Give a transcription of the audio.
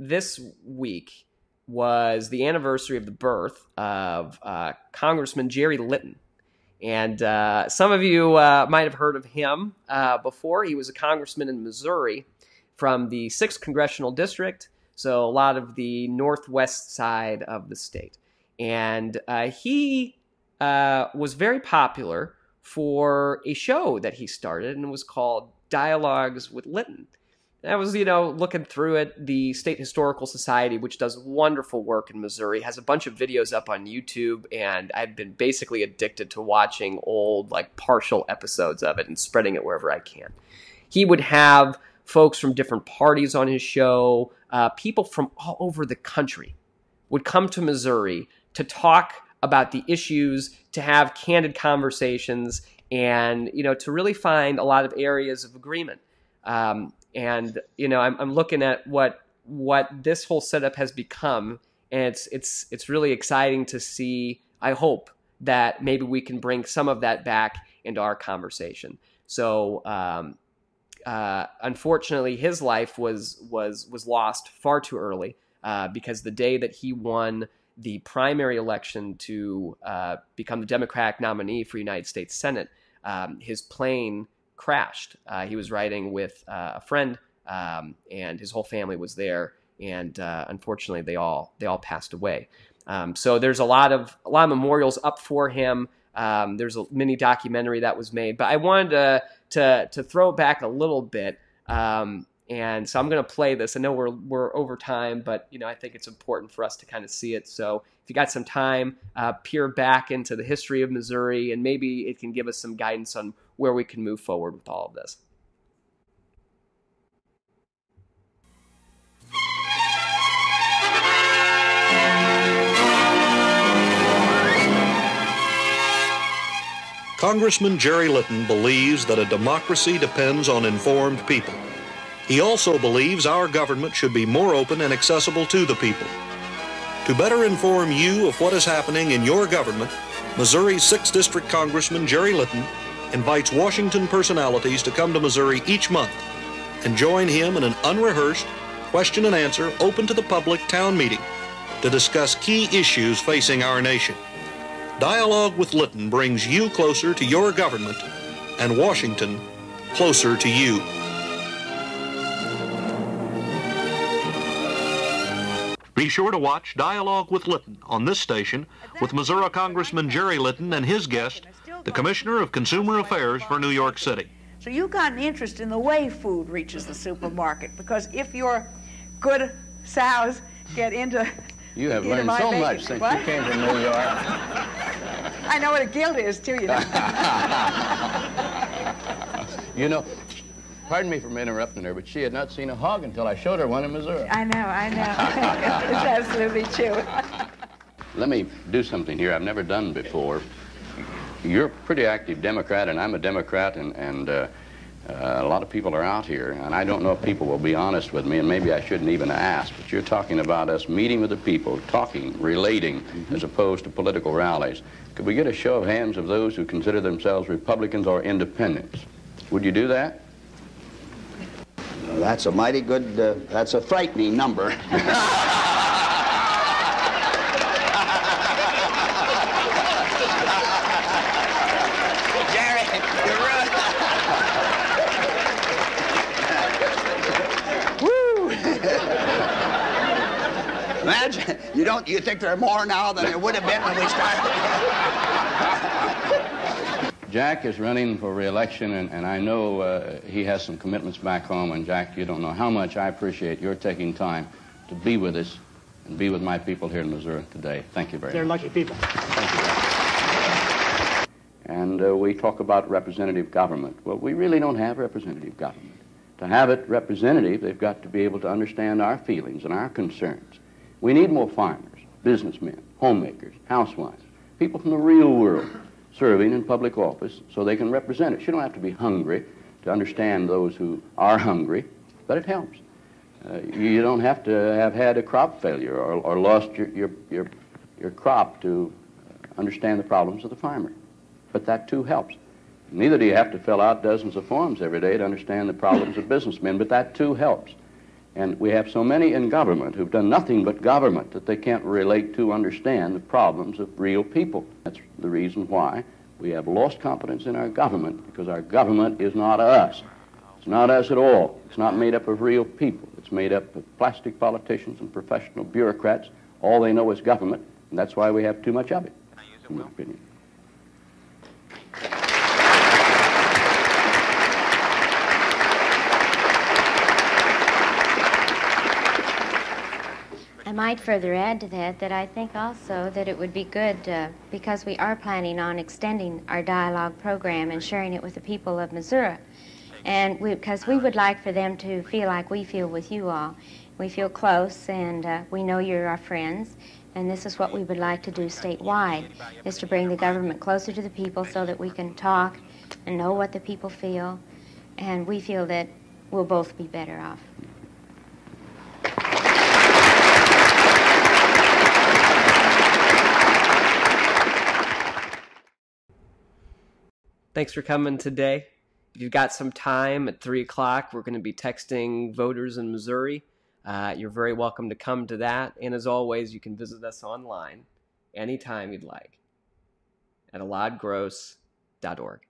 this week was the anniversary of the birth of uh, Congressman Jerry Litton. And uh, some of you uh, might have heard of him uh, before. He was a congressman in Missouri from the 6th Congressional District, so a lot of the northwest side of the state. And uh, he uh, was very popular for a show that he started and was called Dialogues with Litton. I was, you know, looking through it. The State Historical Society, which does wonderful work in Missouri, has a bunch of videos up on YouTube, and I've been basically addicted to watching old, like, partial episodes of it and spreading it wherever I can. He would have folks from different parties on his show, uh, people from all over the country would come to Missouri to talk about the issues, to have candid conversations, and, you know, to really find a lot of areas of agreement. Um, and you know I'm, I'm looking at what what this whole setup has become and it's it's it's really exciting to see i hope that maybe we can bring some of that back into our conversation. So um, uh, unfortunately his life was was was lost far too early uh, because the day that he won the primary election to uh, become the democratic nominee for united states senate um, his plane crashed. Uh, he was riding with uh, a friend, um, and his whole family was there. And uh, unfortunately, they all they all passed away. Um, so there's a lot of a lot of memorials up for him. Um, there's a mini documentary that was made, but I wanted to to, to throw back a little bit. And so I'm going to play this. I know we're we're over time, but you know I think it's important for us to kind of see it. So if you got some time, uh, peer back into the history of Missouri, and maybe it can give us some guidance on where we can move forward with all of this. Congressman Jerry Litton believes that a democracy depends on informed people. He also believes our government should be more open and accessible to the people. To better inform you of what is happening in your government, Missouri's 6th District Congressman Jerry Litton invites Washington personalities to come to Missouri each month and join him in an unrehearsed, question and answer, open to the public town meeting to discuss key issues facing our nation. Dialogue with Litton brings you closer to your government and Washington closer to you. Sure to watch Dialogue with Litton on this station with Missouri Congressman Jerry Litton and his guest, the Commissioner of Consumer Affairs for New York City. So you've got an interest in the way food reaches the supermarket because if your good sows get into you have learned so bacon. much since what? you came to New York. I know what a gilt is too, you know. you know, pardon me for interrupting her, but she had not seen a hog until I showed her one in Missouri. I know, I know. it's absolutely true. Let me do something here I've never done before you're a pretty active Democrat, and I'm a Democrat, and, and uh, uh, a lot of people are out here, and I don't know if people will be honest with me, and maybe I shouldn't even ask, but you're talking about us meeting with the people, talking, relating, mm -hmm. as opposed to political rallies. Could we get a show of hands of those who consider themselves Republicans or independents? Would you do that? That's a mighty good, uh, that's a frightening number. Jerry, you're right. Woo! Imagine, you don't, you think there are more now than there would have been when we started? Jack is running for reelection, and, and I know uh, he has some commitments back home. And Jack, you don't know how much I appreciate your taking time to be with us and be with my people here in Missouri today. Thank you very They're much. They're lucky people. Thank you. And uh, we talk about representative government. Well, we really don't have representative government. To have it representative, they've got to be able to understand our feelings and our concerns. We need more farmers, businessmen, homemakers, housewives, people from the real world serving in public office so they can represent us. You don't have to be hungry to understand those who are hungry, but it helps. Uh, you don't have to have had a crop failure or, or lost your, your, your, your crop to understand the problems of the farmer. But that too helps. Neither do you have to fill out dozens of forms every day to understand the problems of businessmen, but that too helps. And we have so many in government who've done nothing but government that they can't relate to, understand the problems of real people. That's the reason why we have lost confidence in our government because our government is not us. It's not us at all. It's not made up of real people. It's made up of plastic politicians and professional bureaucrats. All they know is government, and that's why we have too much of it, in my opinion. I might further add to that that I think also that it would be good uh, because we are planning on extending our dialogue program and sharing it with the people of Missouri. And because we, we, would like for them to feel like we feel with you all. We feel close and uh, we know you're our friends. And this is what we would like to do statewide, is to bring the government closer to the people so that we can talk and know what the people feel. And we feel that we'll both be better off. Thanks for coming today. You've got some time at 3 o'clock, we're going to be texting voters in Missouri. Uh, you're very welcome to come to that. And as always, you can visit us online anytime you'd like at eladgross.org.